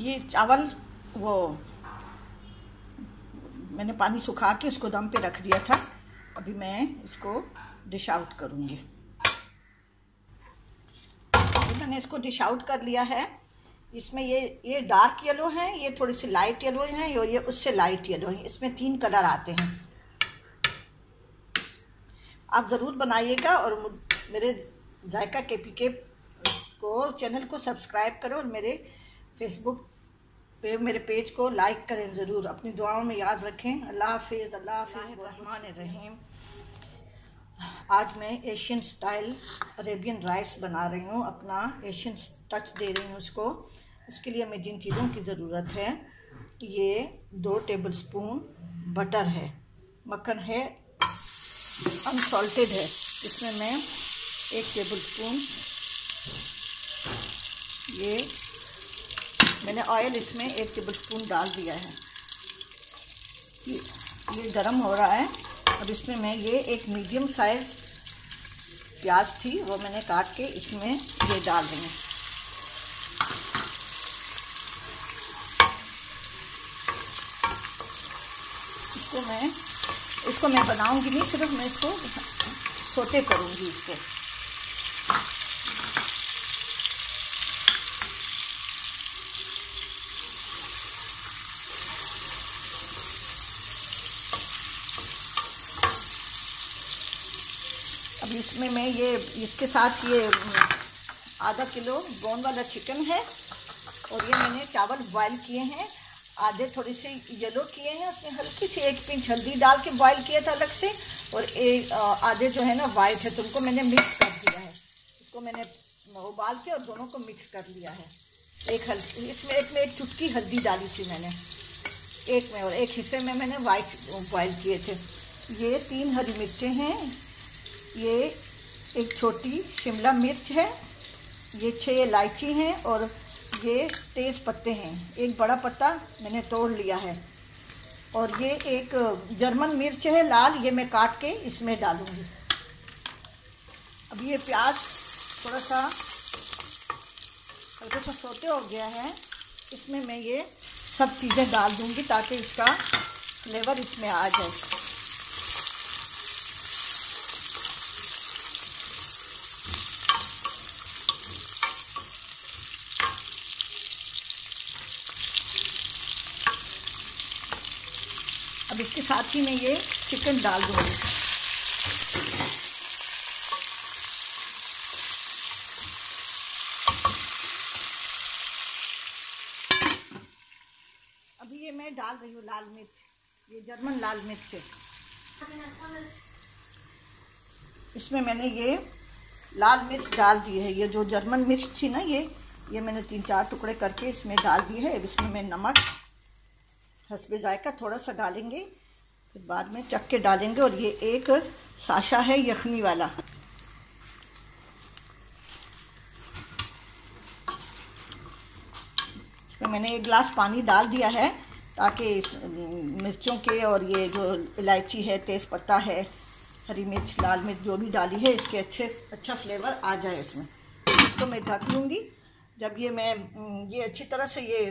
ये चावल, वो, मैंने पानी सुखा के उसको दम पे रख दिया था। अभी मैं इसको डिश आउट करूँगी। मैंने इसको डिश आउट कर लिया है। इसमें ये ये डार्क येलो है, ये थोड़ी सी लाइट येलो है, और ये उससे लाइट येलो है। इसमें तीन कलर आते हैं। आप ज़रूर बनाइएगा और मेरे जायका के पी के को चैनल को सब्सक्राइब करो और मेरे फेसबुक पे मेरे पेज को लाइक करें ज़रूर। अपनी दुआओं में याद रखें। अल्लाह हाफिज़ अल्लाह हाफिज़। रहमान रहीम। आज मैं एशियन स्टाइल अरेबियन राइस बना रही हूँ। अपना एशियन टच दे रही हूँ उसको। उसके लिए हमें जिन चीज़ों की ज़रूरत है ये दो टेबल स्पून बटर है। मक्खन है अनसॉल्टेड है। इसमें मैं एक टेबल स्पून ये मैंने ऑयल इसमें एक टेबल स्पून डाल दिया है। ये, गरम हो रहा है और इसमें मैं ये एक मीडियम साइज़ प्याज थी वो मैंने काट के इसमें ये डाल देंगे इसको मैं इसको मैं बनाऊँगी नहीं सिर्फ़ मैं इसको सोते करूँगी इसको। अब इसमें मैं ये, इसके साथ ये, आधा किलो बोन वाला चिकन है और ये मैंने चावल बॉयल किए हैं। आधे थोड़े से येलो किए हैं, उसमें हल्की सी एक पिंच हल्दी डाल के बॉयल किया था अलग से और एक आधे जो है ना वाइट है तो उनको मैंने मिक्स कर दिया है। इसको मैंने उबाल के और दोनों को मिक्स कर लिया है। एक हल्दी इसमें एक में एक चुटकी हल्दी डाली थी मैंने। एक में और एक हिस्से में मैंने वाइट बॉयल किए थे। ये तीन हरी मिर्चें हैं। ये एक छोटी शिमला मिर्च है। ये छः इलायची हैं और ये तेज़ पत्ते हैं। एक बड़ा पत्ता मैंने तोड़ लिया है। और ये एक जर्मन मिर्च है, लाल, ये मैं काट के इसमें डालूँगी। अब ये प्याज थोड़ा सा हल्का सा सोते हो गया है। इसमें मैं ये सब चीज़ें डाल दूँगी ताकि इसका फ्लेवर इसमें आ जाए। अब इसके साथ ही मैं ये चिकन डाल दूँगी। अभी ये मैं डाल रही हूँ लाल मिर्च, ये जर्मन लाल मिर्च इसमें मैंने ये लाल मिर्च डाल दी है। ये जो जर्मन मिर्च थी ना ये ये मैंने तीन चार टुकड़े करके इसमें डाल दिए है। इसमें मैं नमक हसबे जायका थोड़ा सा डालेंगे, फिर बाद में चख के डालेंगे और ये एक साशा है यखनी वाला। इसमें मैंने एक गिलास पानी डाल दिया है ताकि मिर्चों के और ये जो इलायची है, तेज़पत्ता है, हरी मिर्च, लाल मिर्च, जो भी डाली है, इसके अच्छे अच्छा फ्लेवर आ जाए इसमें। इसको मैं ढक लूँगी। जब ये मैं ये अच्छी तरह से ये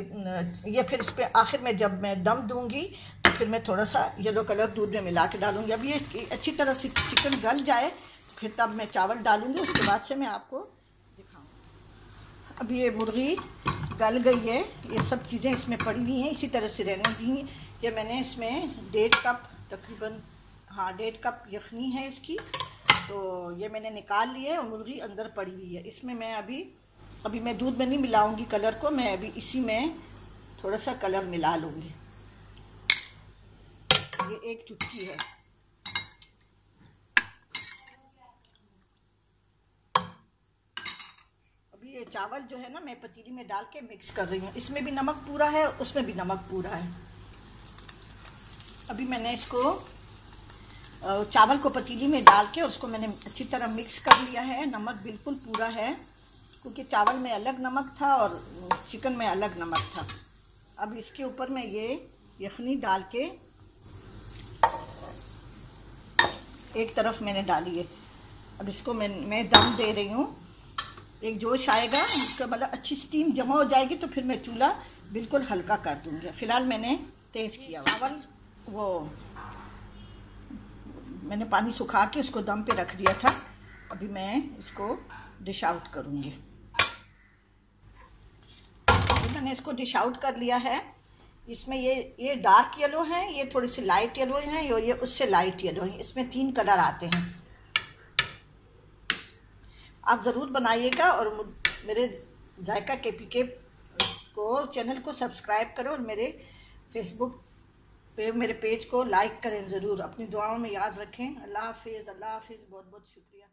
ये फिर इस पर आखिर में जब मैं दम दूँगी तो फिर मैं थोड़ा सा येलो कलर दूध में मिला के डालूँगी। अब ये अच्छी तरह से चिकन गल जाए फिर तब मैं चावल डालूँगी, उसके बाद से मैं आपको दिखाऊँ अब ये मुर्गी गल गई है, ये सब चीज़ें इसमें पड़ी हुई हैं, इसी तरह से रहने दी ये मैंने इसमें डेढ़ कप, तकरीबन हाँ डेढ़ कप यखनी है इसकी तो ये मैंने निकाल लिया है और मुर्गी अंदर पड़ी हुई है। इसमें मैं अभी अभी मैं दूध में नहीं मिलाऊँगी कलर को, मैं अभी इसी में थोड़ा सा कलर मिला लूँगी। ये एक चुटकी है। अभी ये चावल जो है ना, मैं पतीली में डाल के मिक्स कर रही हूँ। इसमें भी नमक पूरा है, उसमें भी नमक पूरा है। अभी मैंने इसको चावल को पतीली में डाल के उसको मैंने अच्छी तरह मिक्स कर लिया है। नमक बिल्कुल पूरा है। क्योंकि चावल में अलग नमक था और चिकन में अलग नमक था। अब इसके ऊपर मैं ये यखनी डाल के एक तरफ़ मैंने डाली है। अब इसको मैं मैं दम दे रही हूँ। एक जोश आएगा उसका मतलब अच्छी स्टीम जमा हो जाएगी तो फिर मैं चूल्हा बिल्कुल हल्का कर दूँगी। फ़िलहाल मैंने तेज़ किया। चावल? वो मैंने पानी सुखा के उसको दम पे रख दिया था। अभी मैं इसको डिश आउट करूँगी। मैंने इसको डिश आउट कर लिया है। इसमें ये ये डार्क येलो है, ये थोड़ी सी लाइट येलो है, और ये उससे लाइट येलो है। इसमें तीन कलर आते हैं। आप ज़रूर बनाइएगा और मेरे जायका के पी के को चैनल को सब्सक्राइब करो और मेरे फेसबुक पे, मेरे पेज को लाइक करें ज़रूर। अपनी दुआओं में याद रखें। अल्लाह हाफिज़ अल्लाह हाफिज़। बहुत बहुत शुक्रिया।